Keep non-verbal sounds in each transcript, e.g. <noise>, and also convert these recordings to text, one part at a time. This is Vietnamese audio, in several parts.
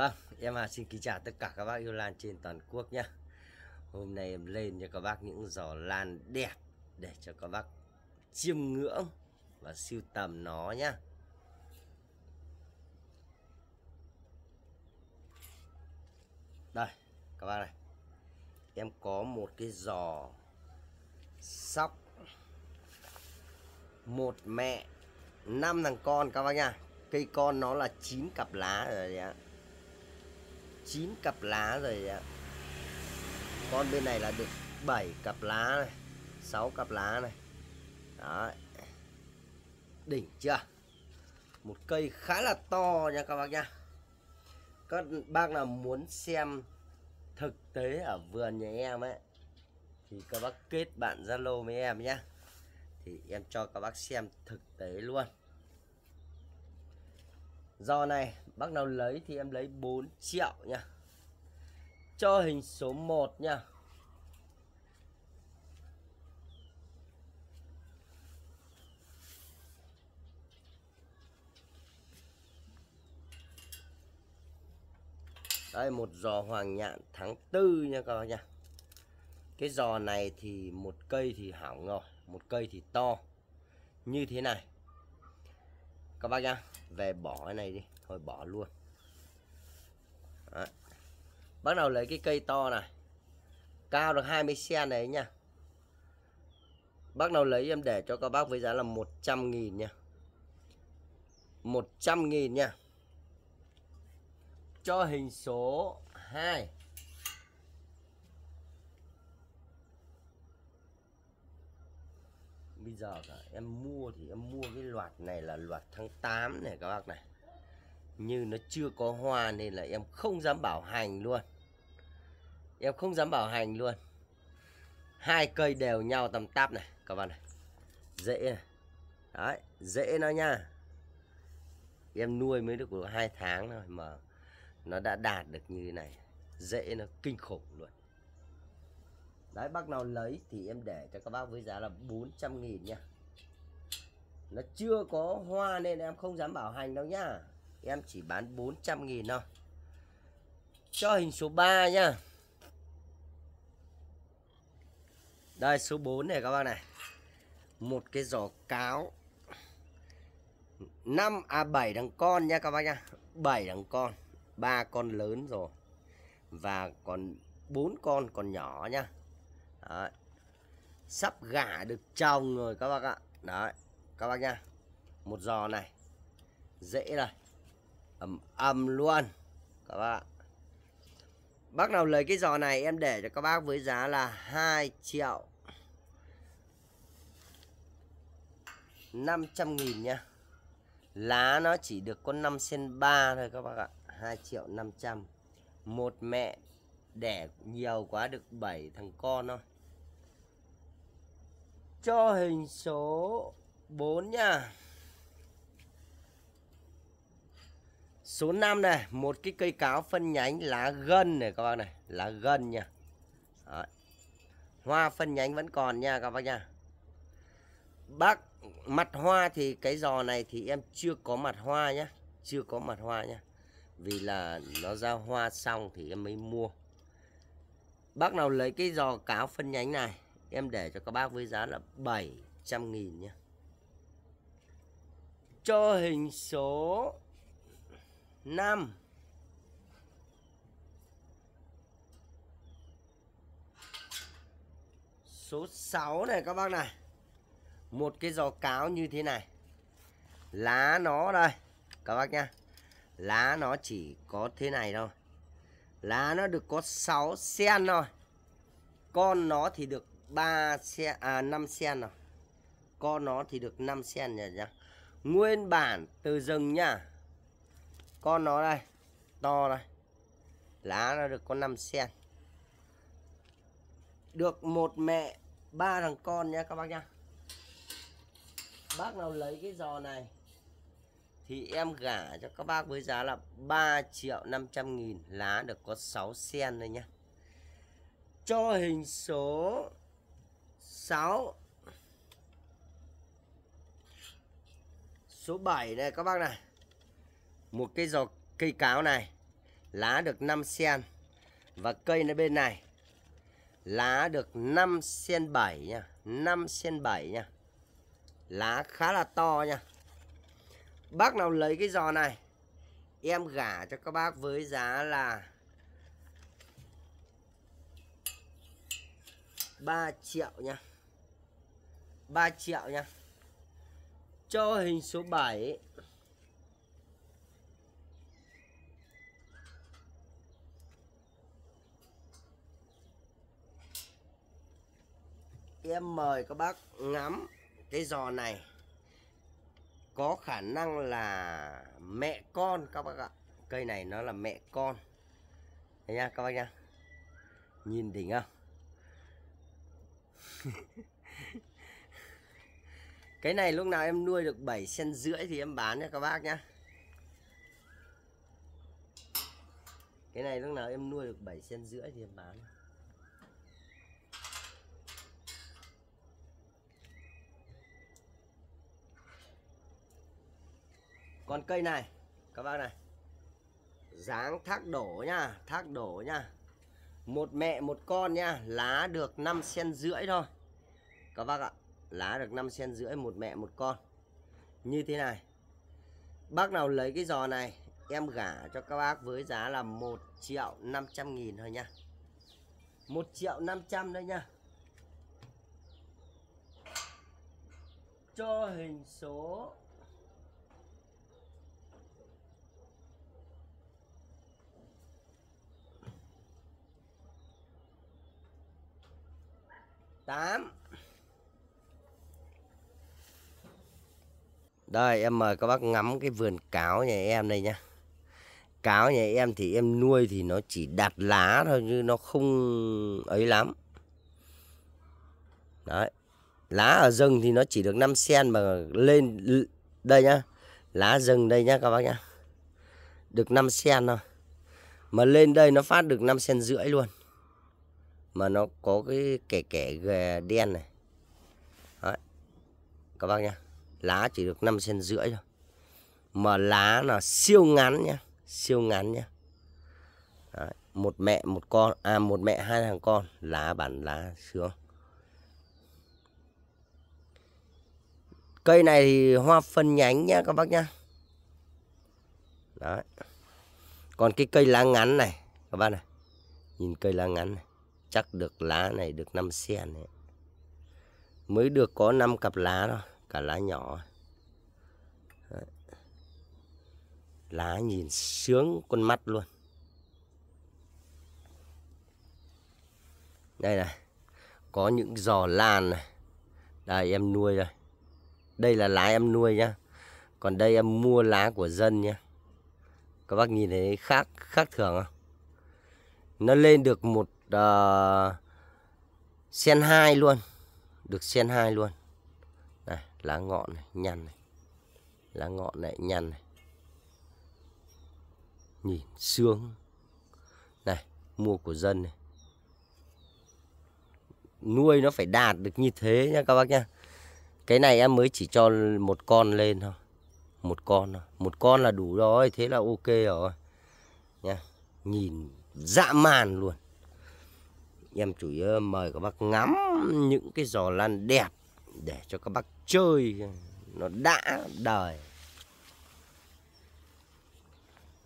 Vâng, em Hà xin kính chào tất cả các bác yêu lan trên toàn quốc nhé. Hôm nay em lên cho các bác những giỏ lan đẹp để cho các bác chiêm ngưỡng và siêu tầm nó nhé. Đây, các bác này. Em có một cái giò sóc một mẹ năm thằng con các bác nha cây con nó là chín cặp lá rồi đấy ạ 9 cặp lá rồi ạ. Con bên này là được 7 cặp lá này 6 cặp lá này. Đó đỉnh chưa? Một cây khá là to nha các bác nha các bác nào muốn xem thực tế ở vườn nhà em ấy, thì các bác kết bạn Zalo với em nhé thì em cho các bác xem thực tế luôn. Do này bác nào lấy thì em lấy 4 triệu nha. Cho hình số 1 nha. Đây, một giò hoàng nhạn tháng tư nha các bác nha. Cái giò này thì một cây thì hỏng rồi Một cây thì to. Như thế này. Các bác nha về bỏ cái này đi thôi bỏ luôn. Đấy. bắt đầu lấy cái cây to này. Cao được 20 cm này nha. Bác nào lấy em để cho các bác với giá là 100 nghìn nha. 100 nghìn nha. Cho hình số 2 bây giờ cả em mua thì em mua cái loạt này là loạt tháng 8 này các bác này như nó chưa có hoa nên là em không dám bảo hành luôn. Em không dám bảo hành luôn. Hai cây đều nhau tầm tắp này, các bạn này. Dễ này. Đấy, dễ nó nha. Em nuôi mới được hai tháng thôi mà nó đã đạt được như thế này. Dễ nó kinh khủng luôn. Đấy, bác nào lấy thì em để cho các bác với giá là 400 nghìn nha. Nó chưa có hoa nên em không dám bảo hành đâu nhá Em chỉ bán 400 nghìn thôi. Cho hình số 3 nhá. Đây, số 4 này các bác này. Một cái giỏ cáo. 5 à 7 đằng con nha các bác nha 7 đằng con. Ba con lớn rồi. Và còn bốn con còn nhỏ nha Đấy. Sắp gả được chồng rồi các bác ạ. Đấy, các bác nha Một giò này. Dễ đây ầm ầm luôn. Các bác Bác nào lấy cái giò này em để cho các bác với giá là 2 triệu 500 nghìn nha. Lá nó chỉ được có 5 sen 3 thôi các bác ạ. 2 triệu 500 Một mẹ đẻ nhiều quá được 7 thằng con thôi. Cho hình số 4 nha. Số 5 này, Một cái cây cáo phân nhánh lá gân này các bác này, Lá gân nha Đấy. Hoa phân nhánh vẫn còn nha các bác nha Bác, mặt hoa thì cái giò này thì em chưa có mặt hoa nhá, Chưa có mặt hoa nhá Vì là nó ra hoa xong thì em mới mua Bác nào lấy cái giò cáo phân nhánh này, Em để cho các bác với giá là 700 nghìn nhá. Cho hình số 5 Số 6 này các bác này. Một cái giò cáo như thế này. Lá nó đây, Các bác nhá. Lá nó chỉ có thế này thôi. Lá nó được có 6 sen thôi. Con nó thì được 3 sen à 5 sen rồi. Con nó thì được 5 sen nhỉ nhá. Nguyên bản từ rừng nhá. Con nó đây, to này. Lá nó được có 5 sen. Được một mẹ ba thằng con nha các bác nhá. Bác nào lấy cái giò này thì em gả cho các bác với giá là 3 triệu 500 nghìn. Lá được có 6 sen thôi nhá cho hình số 6 Số 7 này các bác này. Một cái giò cây cáo này, lá được 5 sen. Và cây nó bên này, lá được 5 sen 7 nha 5 sen 7 nha. Lá khá là to nha. Bác nào lấy cái giò này, em gả cho các bác với giá là 3 triệu nha. 3 triệu nha. Cho hình số 7 em mời các bác ngắm cái giò này. Có khả năng là mẹ con các bác ạ. Cây này nó là mẹ con. Thấy nha, các bác nha. Nhìn đỉnh không? <laughs> Cái này lúc nào em nuôi được 7 sen rưỡi thì em bán nha các bác nhá. Cái này lúc nào em nuôi được 7 sen rưỡi thì em bán. Còn cây này, các bác này. Dáng thác đổ nha, Thác đổ nha. Một mẹ, một con nha, Lá được 5 sen rưỡi thôi. Các bác ạ, Lá được 5 sen rưỡi, một mẹ, một con. Như thế này. Bác nào lấy cái giò này, Em gả cho các bác với giá là 1 triệu 500 nghìn thôi nha. 1 triệu 500 đấy nha. Cho hình số 8 Đây, em mời các bác ngắm cái vườn cáo nhà em đây nhá. Cáo nhà em thì em nuôi thì nó chỉ đặt lá thôi, chứ nó không ấy lắm. Đấy, Lá ở rừng thì nó chỉ được 5 sen mà lên đây nhá. Lá rừng đây nhá các bác nhá. Được 5 sen thôi. Mà lên đây nó phát được 5 sen rưỡi luôn mà nó có cái kẻ kẻ đen này. Đấy. các bác nhá, lá chỉ được 5 cm rưỡi thôi. Mà lá là siêu ngắn nhá, siêu ngắn nhá. Đấy. một mẹ một con à một mẹ hai thằng con, lá bản lá sướng cây này thì hoa phân nhánh nhá các bác nhá. Đấy. Còn cái cây lá ngắn này, các bác này, nhìn cây lá ngắn này chắc được lá này được 5 sen này. mới được có 5 cặp lá thôi, cả lá nhỏ. Đấy. lá nhìn sướng con mắt luôn. Đây này, có những giò lan này. Đây, em nuôi rồi đây là lá em nuôi nhá. Còn đây em mua lá của dân nhá. Các bác nhìn thấy khác khác thường không? Nó lên được một uh, sen hai luôn. Được sen hai luôn. Này lá ngọn này nhăn này. Lá ngọn này nhăn này. Nhìn xương này mua của dân này. Nuôi nó phải đạt được như thế nha các bác nhá cái này em mới chỉ cho một con lên thôi. Một con thôi. Một con là đủ rồi thế là ok rồi. Nha nhìn dã man luôn em chủ yếu mời các bác ngắm những cái giò lan đẹp để cho các bác chơi nó đã đời.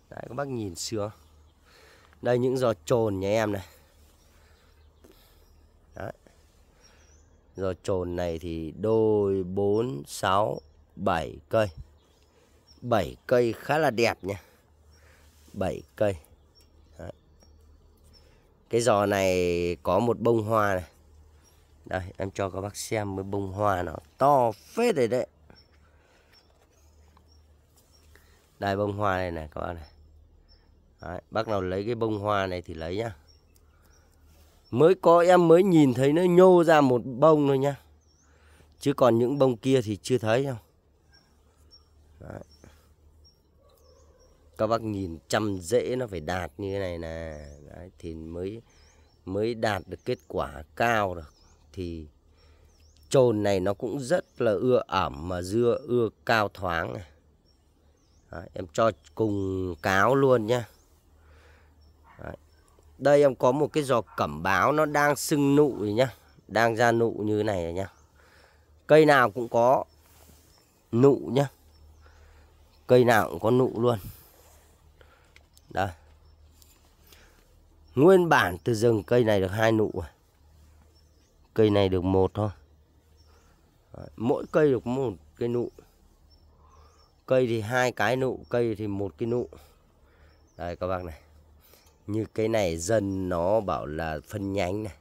Đấy, các bác nhìn xưa. Đây những giò trồn nhà em này. Đấy. Giò trồn này thì đôi, bốn, sáu, bảy cây. Bảy cây khá là đẹp nha. Bảy cây cái giò này có một bông hoa này. Đây em cho các bác xem cái bông hoa nó to phết rồi đấy. Đây bông hoa này này các bác này. Đấy, bác nào lấy cái bông hoa này thì lấy nhá. Mới có em mới nhìn thấy nó nhô ra một bông thôi nhá. Chứ còn những bông kia thì chưa thấy không đấy các bác nhìn chăm rễ nó phải đạt như thế này nè Đấy, thì mới mới đạt được kết quả cao được thì trồn này nó cũng rất là ưa ẩm mà dưa ưa cao thoáng này. Đấy, em cho cùng cáo luôn nhá Đây em có một cái giò cẩm báo nó đang sưng nụ rồi nhá. Đang ra nụ như này rồi nhá. Cây nào cũng có nụ nhá. Cây nào cũng có nụ luôn. Đây. Nguyên bản từ rừng cây này được hai nụ rồi. Cây này được một thôi. Đấy, mỗi cây được một cây nụ. Cây thì hai cái nụ, cây thì một cái nụ. Đây các bác này. Như cái này dân nó bảo là phân nhánh này.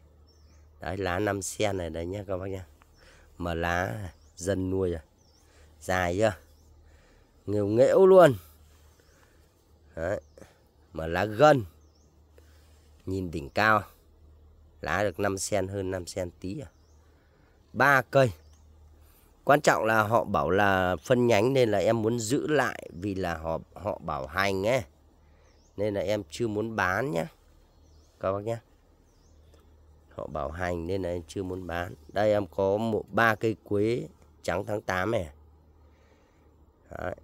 Đấy lá năm sen này đây nhá các bác nhá. Mà lá dân nuôi rồi. Dài chưa? Nghêu nghẽo luôn. Đấy. Mà lá gân. Nhìn đỉnh cao. Lá được 5 sen hơn 5 sen tí à. ba cây. Quan trọng là họ bảo là phân nhánh nên là em muốn giữ lại vì là họ họ bảo hành ấy. Nên là em chưa muốn bán nhé. Các bác nhé. Họ bảo hành nên là em chưa muốn bán. Đây, em có một, ba cây quế trắng tháng 8 này. Đấy.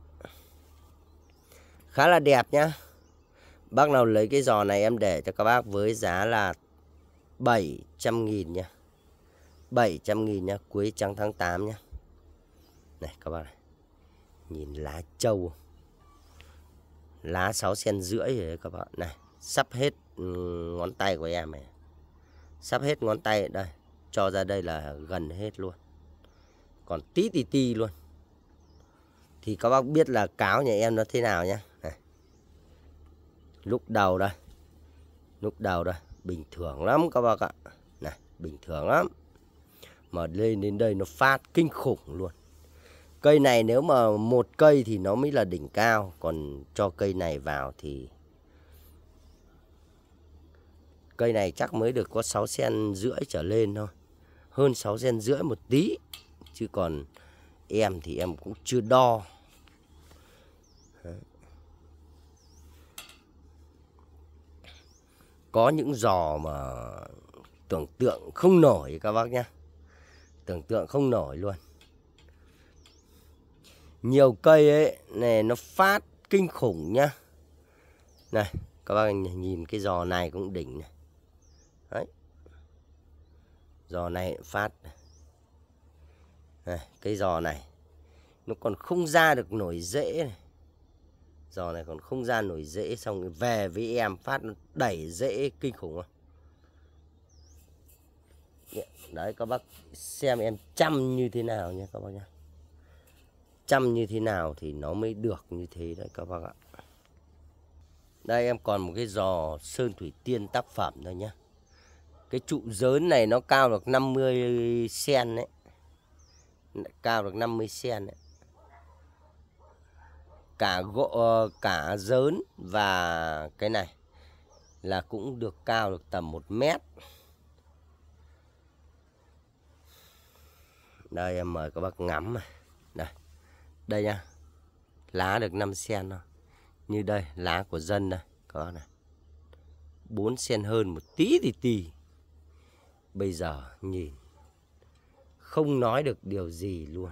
Khá là đẹp nhá. Bác nào lấy cái giò này em để cho các bác với giá là 700.000 nha. 700.000 nha, Cuối trắng tháng 8 nha. Này các bác này. Nhìn lá trâu. Lá 6 sen rưỡi rồi đấy các bạn. Này, sắp hết ừ, ngón tay của em này. Sắp hết ngón tay đây. Cho ra đây là gần hết luôn. Còn tí tí tí luôn. Thì các bác biết là cáo nhà em nó thế nào nhé Lúc đầu đây. Lúc đầu đây. Bình thường lắm các bác ạ. Này, bình thường lắm. Mà lên đến đây nó phát kinh khủng luôn. Cây này nếu mà một cây thì nó mới là đỉnh cao. Còn cho cây này vào thì... Cây này chắc mới được có 6 sen rưỡi trở lên thôi. Hơn 6 sen rưỡi một tí. Chứ còn em thì em cũng chưa đo. Có những giò mà tưởng tượng không nổi các bác nhé. Tưởng tượng không nổi luôn. Nhiều cây ấy này nó phát kinh khủng nhá. Này các bác nhìn cái giò này cũng đỉnh này. Đấy. Giò này phát này, cái giò này nó còn không ra được nổi rễ này giò này còn không ra nổi dễ xong về với em phát nó đẩy dễ kinh khủng không dạ, đấy các bác xem em chăm như thế nào nha các bác nha, chăm như thế nào thì nó mới được như thế đấy các bác ạ. Đây em còn một cái giò sơn thủy tiên tác phẩm thôi nhá. Cái trụ dớn này nó cao được 50 sen đấy. Cao được 50 sen đấy. Cả gỗ ờ, cả dớn và cái này là cũng được cao được tầm 1 mét. Đây em mời các bác ngắm này. Đây. Đây nha. Lá được 5 sen thôi. Như đây, lá của dân đây. Có này. 4 sen hơn một tí thì tì. Bây giờ nhìn. Không nói được điều gì luôn.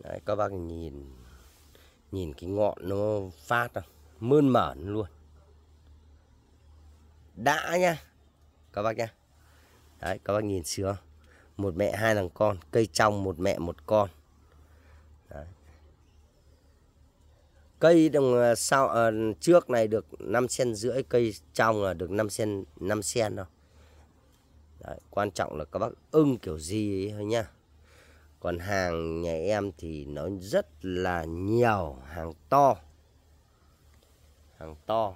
Đấy, các bác nhìn nhìn cái ngọn nó phát không? mơn mởn luôn. Đã nha các bác nha. Đấy các bác nhìn xưa Một mẹ hai thằng con Cây trong một mẹ một con. Đấy. Cây đồng à, sau uh, trước này được 5 sen rưỡi Cây trong là được 5 sen 5 sen đâu Đấy, Quan trọng là các bác ưng kiểu gì ấy thôi nhá còn hàng nhà em thì nó rất là nhiều, Hàng to. Hàng to.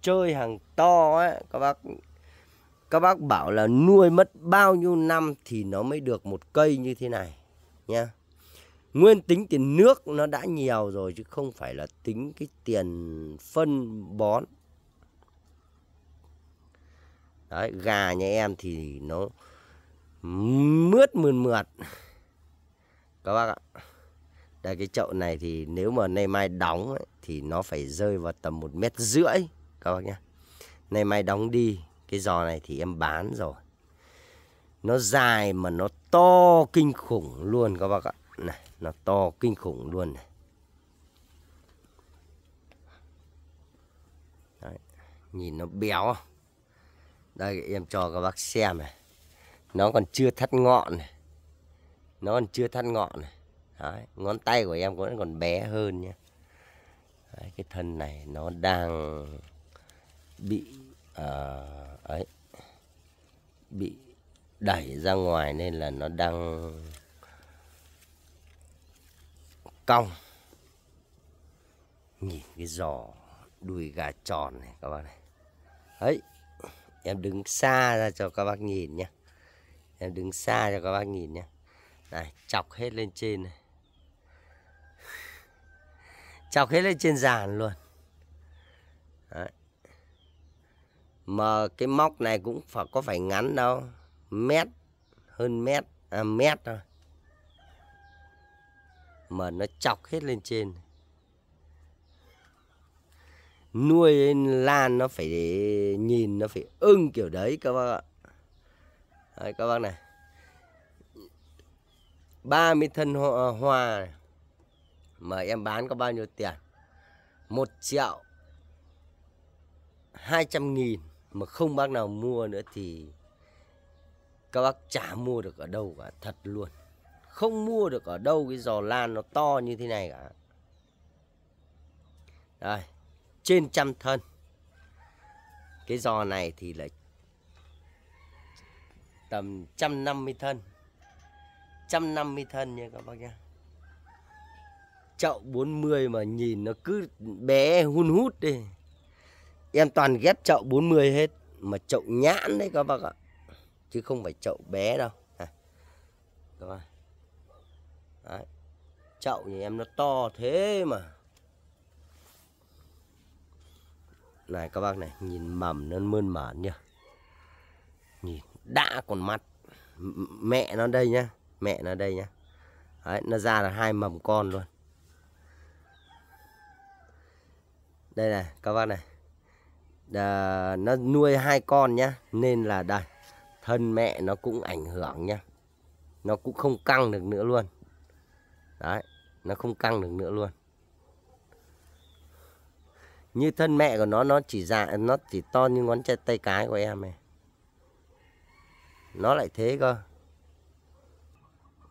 Chơi hàng to ấy Các bác các bác bảo là nuôi mất bao nhiêu năm thì nó mới được một cây như thế này nha nguyên tính tiền nước nó đã nhiều rồi chứ không phải là tính cái tiền phân bón. Đấy, gà nhà em thì nó mướt mượt mượt các bác ạ. Đây cái chậu này thì nếu mà nay mai đóng ấy, thì nó phải rơi vào tầm một mét rưỡi các bác nhé. nay mai đóng đi cái giò này thì em bán rồi. Nó dài mà nó to kinh khủng luôn các bác ạ. Này nó to kinh khủng luôn này. Đấy, nhìn nó béo. Đây em cho các bác xem này. Nó còn chưa thắt ngọn này nó còn chưa thắt ngọn này. Đấy, ngón tay của em vẫn còn bé hơn nhé Đấy, cái thân này nó đang bị uh, ấy bị đẩy ra ngoài nên là nó đang cong. Nhìn cái giò đùi gà tròn này các bác này. Ấy em đứng xa ra cho các bác nhìn nhé em đứng xa cho các bác nhìn nhé đây, chọc hết lên trên này. Chọc hết lên trên giàn luôn. Đấy. mà cái móc này cũng phải có phải ngắn đâu. Mét hơn mét à, mét thôi. Mà nó chọc hết lên trên nuôi lan nó phải nhìn nó phải ưng kiểu đấy các bác ạ. Đấy, các bác này. 30 thân ờ, hoa, mà em bán có bao nhiêu tiền? Một triệu hai trăm nghìn. Mà không bác nào mua nữa thì các bác chả mua được ở đâu cả thật luôn. Không mua được ở đâu cái giò lan nó to như thế này cả. Đây trên trăm thân. Cái giò này thì là tầm trăm năm mươi thân trăm năm mươi thân nha các bác nhá chậu 40 mà nhìn nó cứ bé hun hút đi. Em toàn ghép chậu 40 hết, mà chậu nhãn đấy các bác ạ. Chứ không phải chậu bé đâu. À. các bác. Đấy. chậu nhà em nó to thế mà. Này các bác này, nhìn mầm nó mơn mởn nhá nhìn đã còn mắt mẹ nó đây nhá mẹ nó đây nhá. Đấy, nó ra là hai mầm con luôn. Đây này các bác này. Đà, nó nuôi hai con nhá nên là đây thân mẹ nó cũng ảnh hưởng nhá. Nó cũng không căng được nữa luôn. Đấy nó không căng được nữa luôn. Như thân mẹ của nó nó chỉ dạ nó chỉ to như ngón tay tay cái của em này. Nó lại thế cơ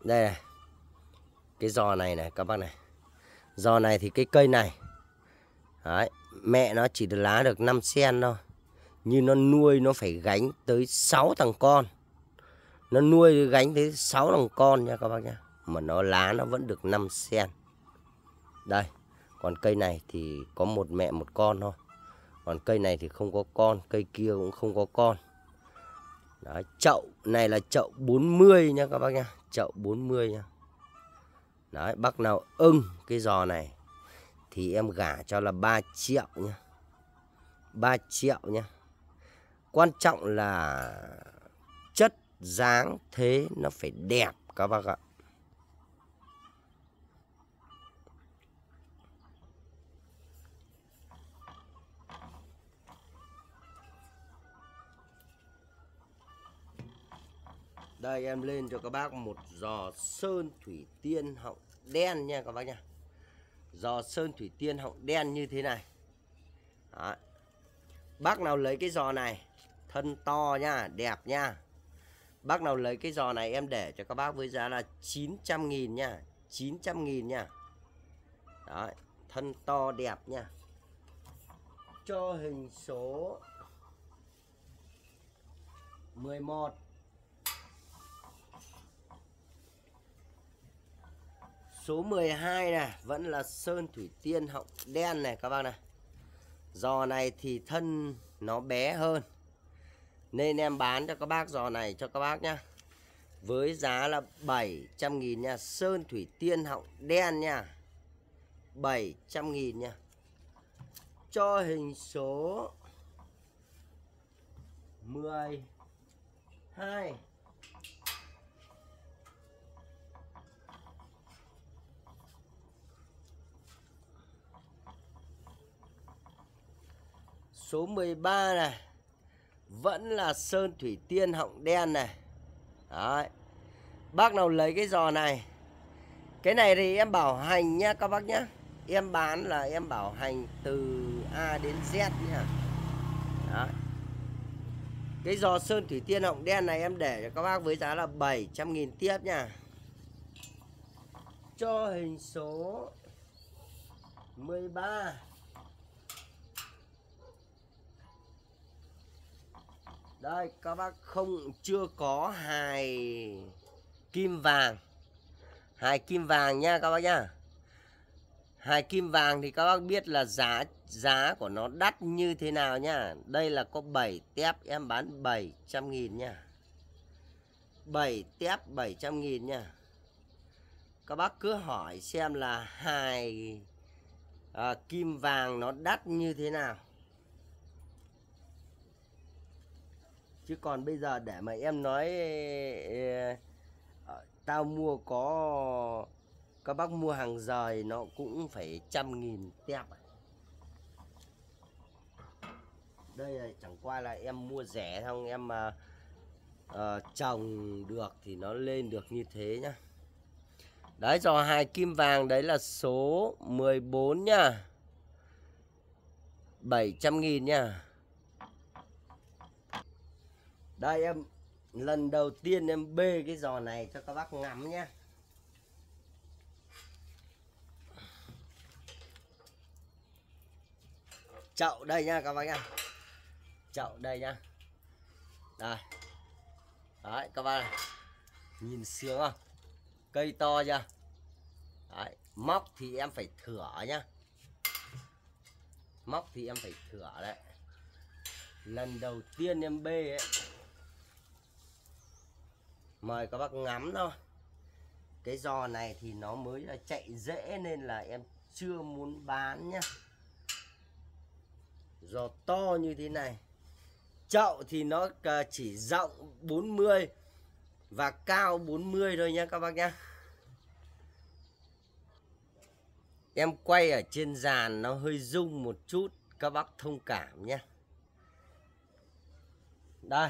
đây này. Cái giò này này các bác này. Giò này thì cái cây này. Đấy, mẹ nó chỉ được lá được 5 sen thôi. Như nó nuôi nó phải gánh tới 6 thằng con. Nó nuôi gánh tới 6 thằng con nha các bác nhá. Mà nó lá nó vẫn được 5 sen. Đây còn cây này thì có một mẹ một con thôi. Còn cây này thì không có con cây kia cũng không có con. Đấy, chậu này là chậu 40 nha các bác nha. Chậu 40 nha. Đấy, bác nào ưng cái giò này thì em gả cho là 3 triệu nha. 3 triệu nha. Quan trọng là chất dáng thế nó phải đẹp các bác ạ. Đây em lên cho các bác một giò sơn thủy tiên họng đen nha các bác nha. Giò sơn thủy tiên họng đen như thế này. Đó. Bác nào lấy cái giò này Thân to nha, đẹp nha. Bác nào lấy cái giò này em để cho các bác với giá là 900 nghìn nha 900 nghìn nha. Đó, thân to đẹp nha. Cho hình số 11 Số 12 này vẫn là sơn thủy tiên họng đen này các bác này. Giò này thì thân nó bé hơn. Nên em bán cho các bác giò này cho các bác nhá. Với giá là 700 nghìn nha. Sơn thủy tiên họng đen nha. 700 nghìn nha. Cho hình số 12 Số 13 này, Vẫn là sơn thủy tiên họng đen này. Đấy. Bác nào lấy cái giò này? Cái này thì em bảo hành nhá các bác nhá. Em bán là em bảo hành từ A đến Z nha Cái giò sơn thủy tiên họng đen này em để cho các bác với giá là 700 nghìn tiếp nha Cho hình số 13 Đây các bác không chưa có hài kim vàng Hài kim vàng nha các bác nhá Hài kim vàng thì các bác biết là giá giá của nó đắt như thế nào nhá. Đây là có 7 tép em bán 700 nghìn nha. 7 tép 700 nghìn nha. Các bác cứ hỏi xem là hài à, kim vàng nó đắt như thế nào. Chứ còn bây giờ để mà em nói ờ, tao mua có các bác mua hàng rời nó cũng phải trăm nghìn tép à. đây là chẳng qua là em mua rẻ xong em mà uh, trồng được thì nó lên được như thế nhá. Đấy giò hai kim vàng đấy là số 14 nhá. 700 nghìn nha đây em, lần đầu tiên em bê cái giò này cho các bác ngắm nhá. Chậu đây nha các bác nha chậu đây nha. đây. Đấy, các bác này. Nhìn sướng không? Cây to chưa? Đấy, móc thì em phải thửa nhá. Móc thì em phải thửa đấy. Lần đầu tiên em bê ấy mời các bác ngắm thôi. Cái giò này thì nó mới là chạy dễ nên là em chưa muốn bán nhá. Giò to như thế này. Chậu thì nó à, chỉ rộng 40 và cao 40 thôi nhá các bác nhá. Em quay ở trên dàn nó hơi rung một chút, các bác thông cảm nhé đây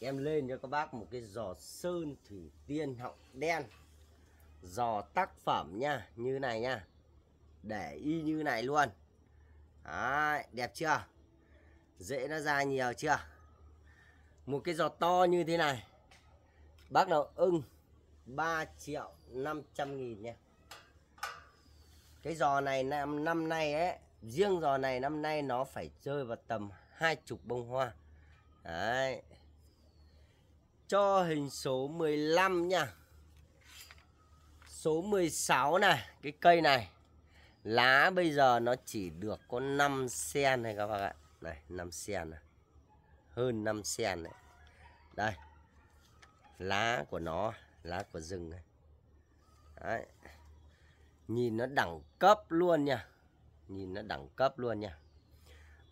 em lên cho các bác một cái giò sơn thủy tiên họng đen. Giò tác phẩm nha như này nha. Để y như này luôn. Đấy, đẹp chưa? Dễ nó ra nhiều chưa? Một cái giò to như thế này. Bác nào ưng 3 triệu 500 nghìn nha. Cái giò này năm năm nay ấy riêng giò này năm nay nó phải rơi vào tầm hai chục bông hoa. Đấy cho hình số 15 nha. Số 16 này, cái cây này. Lá bây giờ nó chỉ được có 5 sen này các bác ạ. Này 5 sen này. Hơn 5 sen này. Đây, lá của nó, lá của rừng này. Đấy. nhìn nó đẳng cấp luôn nha. Nhìn nó đẳng cấp luôn nha.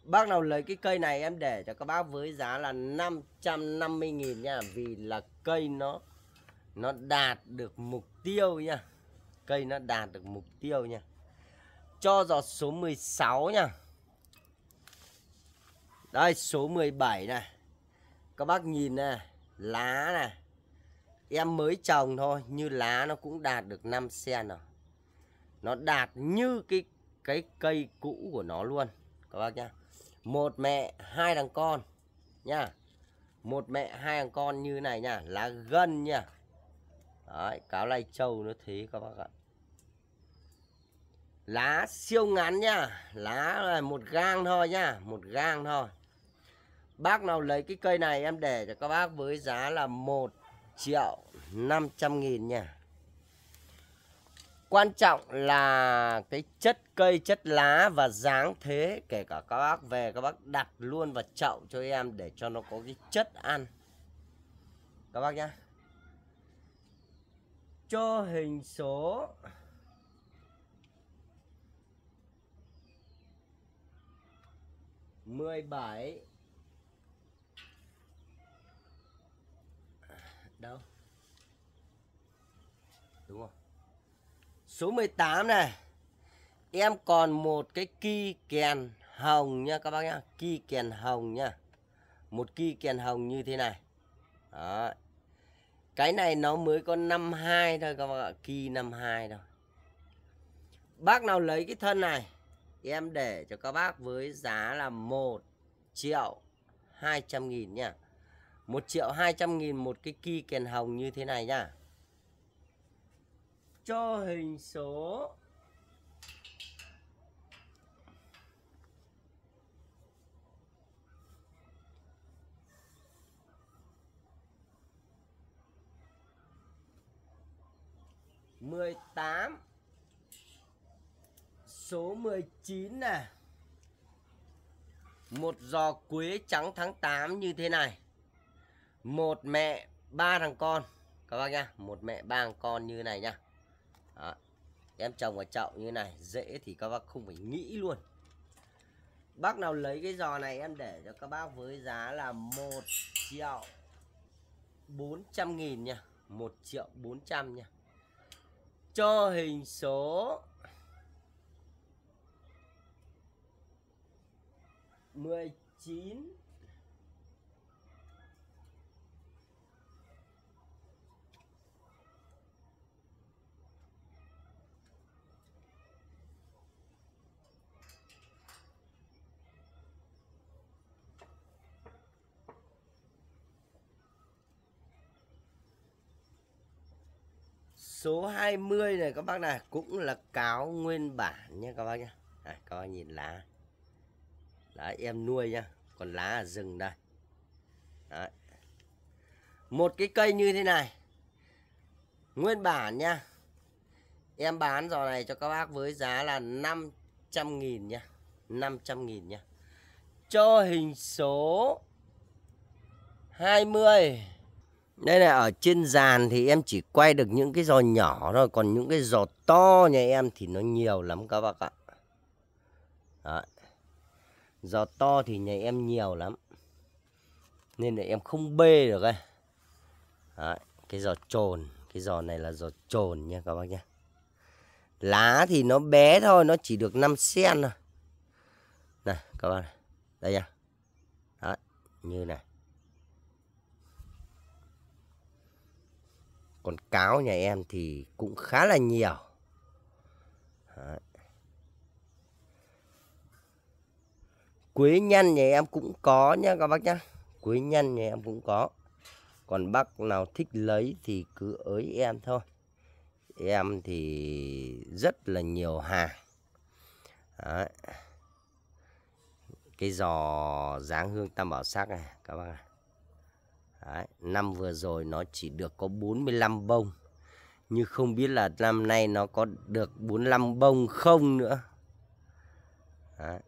Bác nào lấy cái cây này em để cho các bác với giá là 550.000 nha, Vì là cây nó nó đạt được mục tiêu nha. Cây nó đạt được mục tiêu nha. Cho giọt số 16 nha. Đây, số 17 này Các bác nhìn này Lá này Em mới trồng thôi, Như lá nó cũng đạt được 5 sen rồi. Nó đạt như cái cái cây cũ của nó luôn, Các bác nhá. Một mẹ hai thằng con Nha Một mẹ hai thằng con như này nha Lá gân nha Đấy, cáo lai châu nó thế các bác ạ. Lá siêu ngắn nha lá là một gang thôi nha một gang thôi. Bác nào lấy cái cây này em để cho các bác với giá là 1 triệu 500 nghìn nha quan trọng là cái chất cây, chất lá và dáng thế, kể cả các bác về, các bác đặt luôn vào chậu cho em để cho nó có cái chất ăn. Các bác nhá. Cho hình số. 17 Đâu? Đúng không? Số 18 này. Em còn một cái ki kèn hồng nha các bác nhá. Ki kèn hồng nha. Một ki kèn hồng như thế này. Đó. Cái này nó mới có 52 thôi các bác ạ. Ki 52 thôi. Bác nào lấy cái thân này, em để cho các bác với giá là 1 triệu 200 nghìn nha. 1 triệu 200 nghìn một cái ki kèn hồng như thế này nha cho hình số. Mười tám. Số mười chín này một giò quế trắng tháng 8 như thế này. Một mẹ ba thằng con. Các bác nhá, một mẹ ba thằng con như này nhá em trồng ở chậu như này, dễ thì các bác không phải nghĩ luôn. Bác nào lấy cái giò này em để cho các bác với giá là 1 triệu 400 nghìn nha. 1 triệu 400 nha. Cho hình số. 19 Số 20 này các bác này cũng là cáo nguyên bản nha các bác nhá. à, các bác nhìn lá. Lá em nuôi nhá, còn lá ở rừng đây. Đấy. Một cái cây như thế này. Nguyên bản nha. Em bán giò này cho các bác với giá là 500.000 nha. 500.000 nha. Cho hình số 20 đây là ở trên giàn thì em chỉ quay được những cái giò nhỏ thôi, Còn những cái giò to nhà em thì nó nhiều lắm các bác ạ Đấy. Giò to thì nhà em nhiều lắm, Nên là em không bê được ấy Đấy. Cái giò trồn, Cái giò này là giò trồn nha các bác nhé Lá thì nó bé thôi, Nó chỉ được 5 sen thôi Này, các bác này, Đây nha Đấy. Như này Còn cáo nhà em thì cũng khá là nhiều. Đấy. Quế nhân nhà em cũng có nhá các bác nhá. Quế nhân nhà em cũng có. Còn bác nào thích lấy thì cứ ới em thôi. Em thì rất là nhiều hàng. Đấy. Cái giò dáng hương tam bảo sắc này, các bác này. Đấy, năm vừa rồi nó chỉ được có 45 bông. Nhưng không biết là năm nay nó có được 45 bông không nữa. Đấy.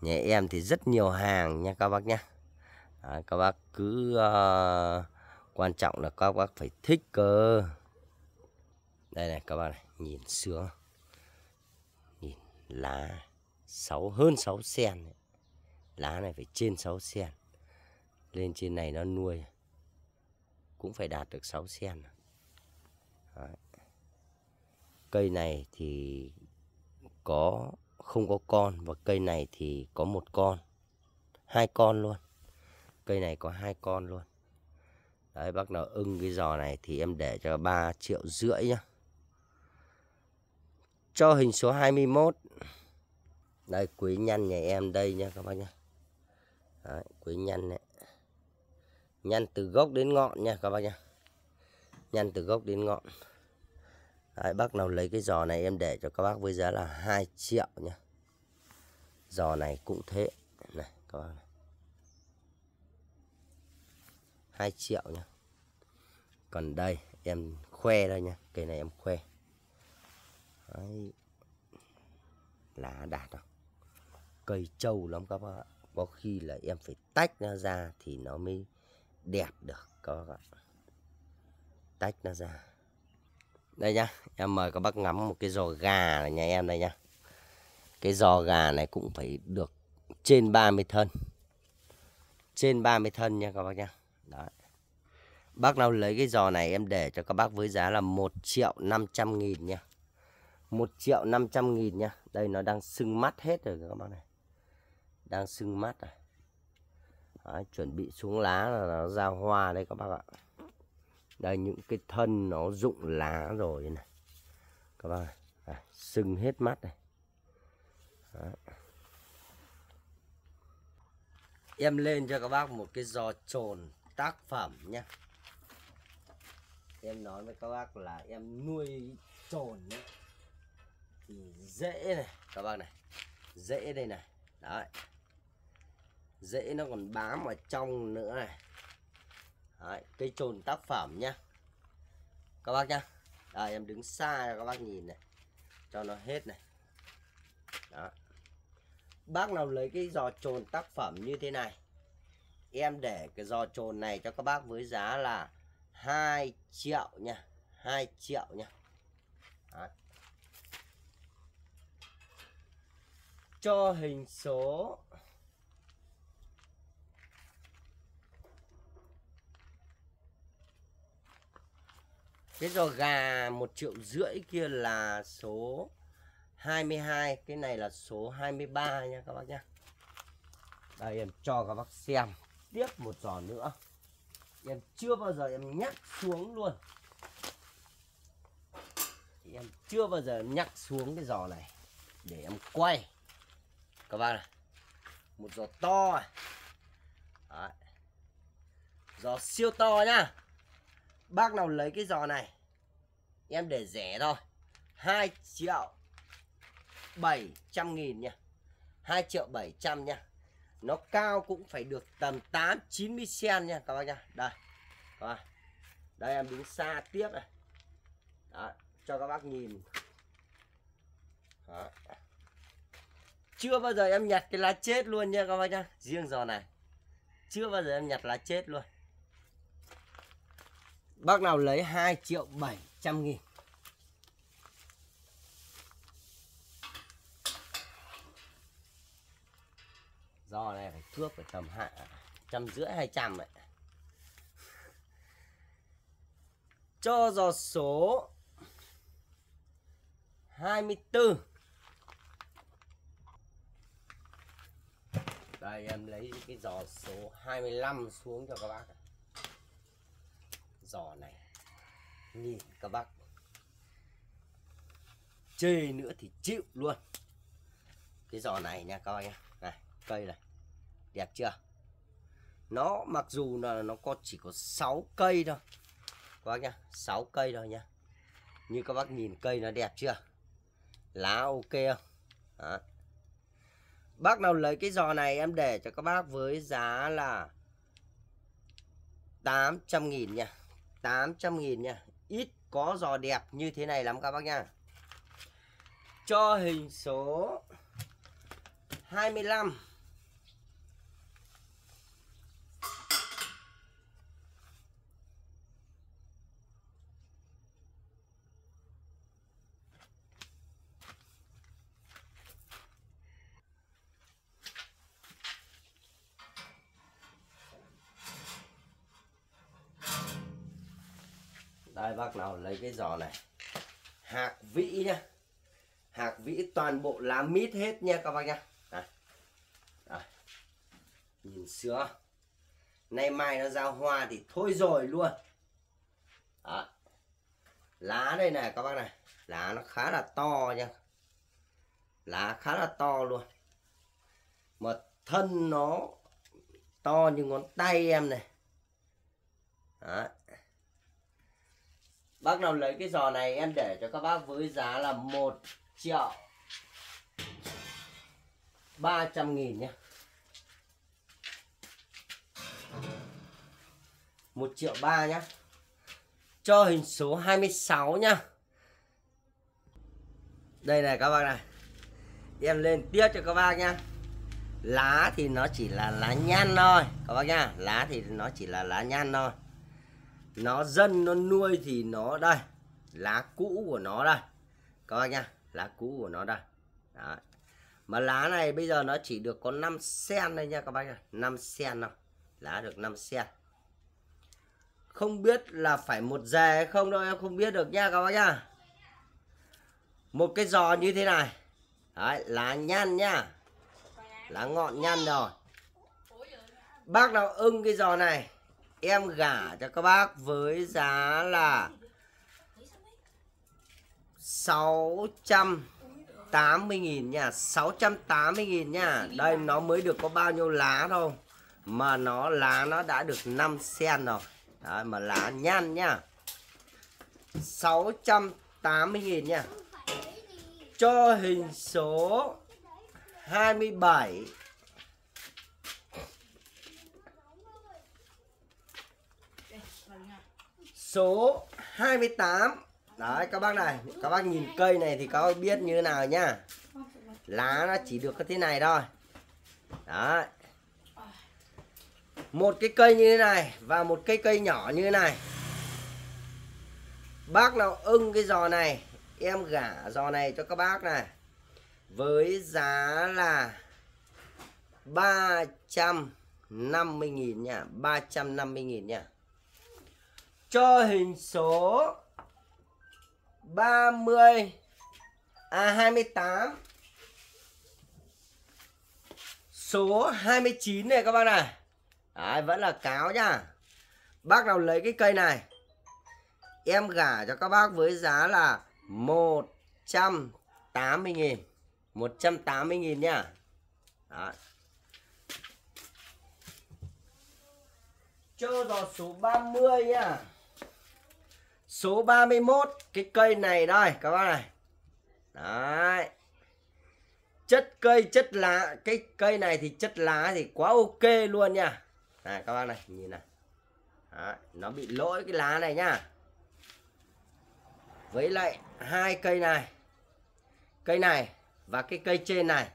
Nhà em thì rất nhiều hàng nha các bác nhé. Đấy, các bác cứ uh, quan trọng là các bác phải thích cơ. Đây này các bác này, nhìn sướng. Nhìn lá 6 hơn 6 sen Đấy lá này phải trên 6 sen. Lên trên này nó nuôi cũng phải đạt được 6 sen. Đấy. cây này thì có, không có con và cây này thì có một con. Hai con luôn. Cây này có hai con luôn. Đấy, bác nào ưng cái giò này thì em để cho 3 triệu rưỡi nhá. Cho hình số 21 đây, quý nhân nhà em đây nha các bác nhá. Đấy, quế nhăn này. Nhăn từ gốc đến ngọn nha các bác nha. Nhăn từ gốc đến ngọn. Đấy, bác nào lấy cái giò này em để cho các bác với giá là 2 triệu nha. Giò này cũng thế. Này các bác này. 2 triệu nha. Còn đây em khoe đây nha. Cây này em khoe. Đấy. Lá đạt không? Cây trâu lắm các bác ạ có khi là em phải tách nó ra thì nó mới đẹp được các bác ạ. Tách nó ra. Đây nhá, em mời các bác ngắm một cái giò gà này nhà em đây nhá. Cái giò gà này cũng phải được trên 30 thân. Trên 30 thân nha các bác nhá. Đấy. Bác nào lấy cái giò này em để cho các bác với giá là 1 triệu 500 nghìn nha 1 triệu 500 nghìn nha Đây nó đang sưng mắt hết rồi các bác này đang sưng mắt này. Đấy, chuẩn bị xuống lá là nó ra hoa đây các bác ạ. Đây những cái thân nó rụng lá rồi này. Các bác. À, sưng hết mắt này. Đấy. Em lên cho các bác một cái giò trồn tác phẩm nhé Em nói với các bác là em nuôi trồn ấy Thì dễ này các bác này. Dễ đây này. Đấy. Dễ nó còn bám ở trong nữa này. Đấy, cây trồn tác phẩm nhá. Các bác nhá. Đây em đứng xa cho các bác nhìn này. Cho nó hết này. Đó. Bác nào lấy cái giò trồn tác phẩm như thế này Em để cái giò trồn này cho các bác với giá là 2 triệu nha. 2 triệu nha. Đấy. Cho hình số Cái rồi gà 1 triệu rưỡi kia là số 22 Cái này là số 23 nha các bác nhá. Đây, em cho các bác xem Tiếp một giò nữa. Em chưa bao giờ em nhắc xuống luôn. Em chưa bao giờ em nhắc xuống cái giò này. Để em quay. Các bác này, Một giò to. Đấy. Giò siêu to nhá. Bác nào lấy cái giò này? Em để rẻ thôi. 2 triệu 700 nghìn nha. 2 triệu 700 nha. Nó cao cũng phải được tầm 8 90 cm nha các bác nha. Đây các bác. Đây em đứng xa tiếp này. Đó, Cho các bác nhìn. Đó. Chưa bao giờ em nhặt cái lá chết luôn nha các bác nha. Riêng giò này. Chưa bao giờ em nhặt lá chết luôn. Bác nào lấy 2 triệu 700 nghìn. Do này phải cướp phải tầm hạ trăm rưỡi hai trăm ấy. Cho giò số 24 Đây, em lấy cái giò số 25 xuống cho các bác Giò này. Nhìn các bác. Chê nữa thì chịu luôn. Cái giò này nha, các bác nha Này, cây này. Đẹp chưa? Nó mặc dù là nó có chỉ có 6 cây thôi. Các bác nha 6 cây thôi nha Như các bác nhìn cây nó đẹp chưa? Lá ok không? Đó. Bác nào lấy cái giò này em để cho các bác với giá là 800 nghìn nha. 800 nghìn nha. Ít có giò đẹp như thế này lắm các bác nha. Cho hình số 25 đây bác nào lấy cái giò này. Hạt vĩ nhá. Hạt vĩ toàn bộ lá mít hết nha các bác nhá. À. À. nhìn sữa. Nay mai nó ra hoa thì thôi rồi luôn. À. lá đây này các bác này. Lá nó khá là to nha. Lá khá là to luôn. Mà thân nó to như ngón tay em này. Đó. Bác nào lấy cái giò này em để cho các bác với giá là 1 triệu 300 nghìn nhé 1 triệu 3 nhé Cho hình số 26 nhá. Đây này các bác này. Em lên tiếp cho các bác nhá. Lá thì nó chỉ là lá nhan thôi, Các bác nhá. Lá thì nó chỉ là lá nhan thôi nó dân nó nuôi thì nó đây. Lá cũ của nó đây. Các bác nhá lá cũ của nó đây. Đấy. mà lá này bây giờ nó chỉ được có 5 sen đây nha các bác nhá. 5 sen đâu lá được 5 sen. Không biết là phải một dề hay không đâu em không biết được nha các bác nhá. Một cái giò như thế này. Đấy, lá nhăn nhá. Lá ngọn nhăn rồi. Bác nào ưng cái giò này? Em gả cho các bác với giá là 680 nghìn nha 680 nghìn nha. Đây nó mới được có bao nhiêu lá thôi mà nó lá nó đã được 5 sen rồi. Đấy, mà lá nhăn nha. 680 nghìn nha. Cho hình số 27 số 28 Đấy, các bác này, Các bác nhìn cây này thì các bác biết như thế nào nhá. Lá nó chỉ được cái thế này thôi. Đấy. Một cái cây như thế này Và một cái cây nhỏ như thế này. Bác nào ưng cái giò này, Em gả giò này cho các bác này. Với giá là 350.000 nha 350.000 nha. Cho hình số 30 À 28 Số 29 này các bác này Đấy, vẫn là cáo nhá Bác nào lấy cái cây này Em gả cho các bác với giá là 180 nghìn 180 nghìn nhá. Đấy. Cho giò số 30 nhá. Số 31 Cái cây này đây các bác này. Đấy. Chất cây chất lá Cái cây này thì chất lá thì quá ok luôn nha. Này các bác này nhìn này. Đấy, Nó bị lỗi cái lá này nha. Với lại hai cây này. Cây này Và cái cây trên này.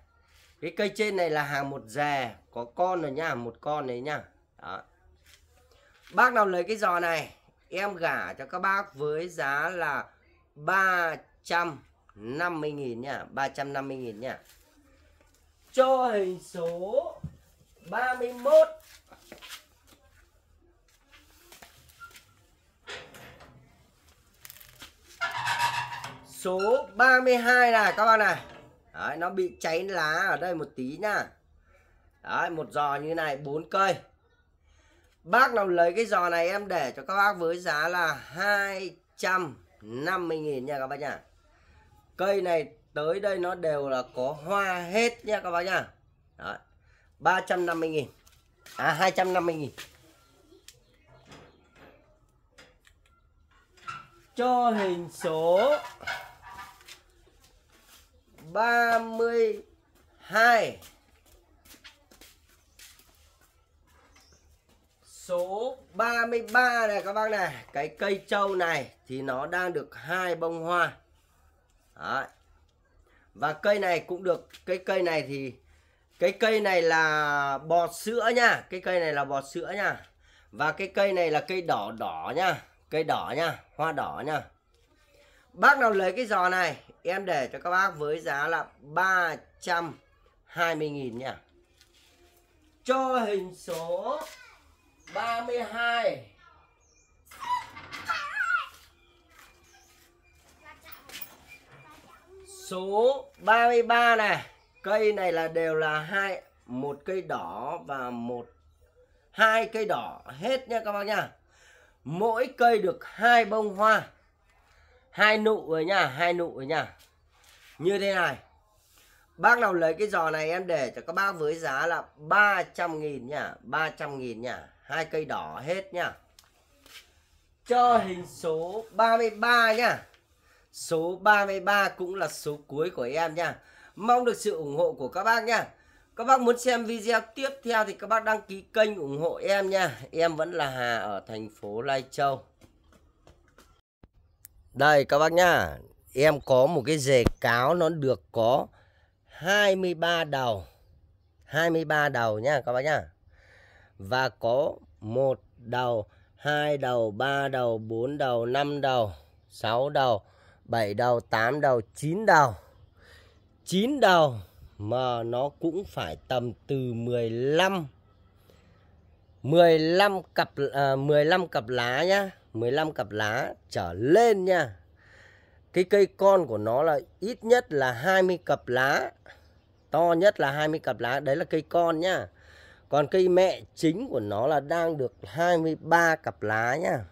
Cái cây trên này là hàng một dè Có con rồi nha Một con đấy nha. Đó Bác nào lấy cái giò này? Em gả cho các bác với giá là 350 nghìn nha 350 nghìn nha. Cho hình số 31 số 32 này các bạn này. Đấy, nó bị cháy lá ở đây một tí nha. Đấy, một giò như này bốn cây. Bác nào lấy cái giò này em để cho các bác với giá là 250.000 nha các bác nha. Cây này tới đây nó đều là có hoa hết nha các bác nha. Đấy. 350.000. À 250.000. Cho hình số 32 Số 33 này các bác này. Cái cây trâu này Thì nó đang được hai bông hoa. Đấy. Và cây này cũng được, Cái cây này thì, Cái cây này là bọt sữa nha. Cái cây này là bọt sữa nha. Và cái cây này là cây đỏ đỏ nha. Cây đỏ nha, Hoa đỏ nha. Bác nào lấy cái giò này, Em để cho các bác với giá là 320.000 nha. Cho hình số 32 Số 33 này Cây này là đều là hai, một cây đỏ và một, hai cây đỏ hết nha các bác nha. Mỗi cây được hai bông hoa, hai nụ rồi nha, hai nụ rồi nha. Như thế này. Bác nào lấy cái giò này em để cho các bác với giá là 300 nghìn nha 300 nghìn nha hai cây đỏ hết nhá cho hình số 33 nhá số 33 cũng là số cuối của em nha. Mong được sự ủng hộ của các bác nha. Các bác muốn xem video tiếp theo thì các bác đăng ký kênh ủng hộ em nha. Em vẫn là Hà ở thành phố Lai Châu. Đây, các bác nhá em có một cái dề cáo nó được có 23 đầu. 23 đầu nha, các bác nhá và có một đầu, hai đầu, ba đầu, bốn đầu, năm đầu, sáu đầu, bảy đầu, tám đầu, chín đầu. chín đầu mà nó cũng phải tầm từ 15 15 cặp à, 15 cặp lá nhá, 15 cặp lá trở lên nha. Cái cây con của nó là ít nhất là 20 cặp lá. To nhất là 20 cặp lá, đấy là cây con nhá. Còn cây mẹ chính của nó là đang được 23 cặp lá nhá.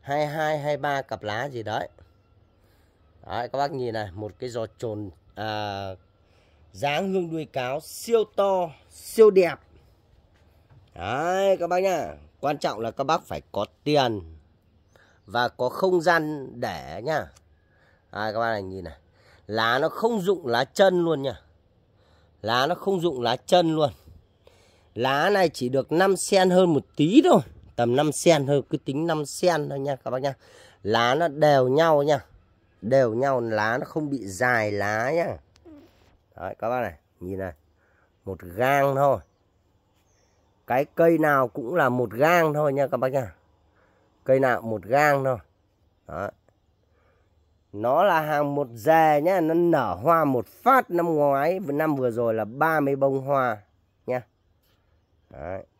22 23 cặp lá gì đấy. Đấy các bác nhìn này, một cái giò trồn à, dáng hương đuôi cáo siêu to, siêu đẹp. Đấy các bác nhá Quan trọng là các bác phải có tiền Và có không gian để nhá Đấy các bác này nhìn này Lá nó không dụng lá chân luôn nhá Lá nó không dụng lá chân luôn Lá này chỉ được 5 sen hơn một tí thôi. Tầm 5 sen thôi, Cứ tính 5 sen thôi nha các bác nha. Lá nó đều nhau nha. Đều nhau, lá nó không bị dài lá nhá Đấy, các bác này, Nhìn này. Một gang thôi. Cái cây nào cũng là một gang thôi nha các bác nha. Cây nào một gang thôi. Đó nó là hàng một dè nhá nó nở hoa một phát năm ngoái. Năm vừa rồi là 30 bông hoa nha Đấy.